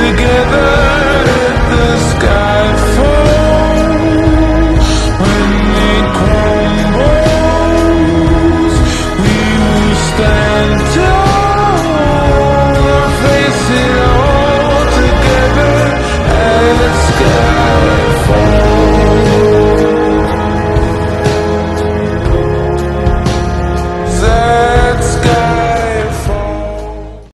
together.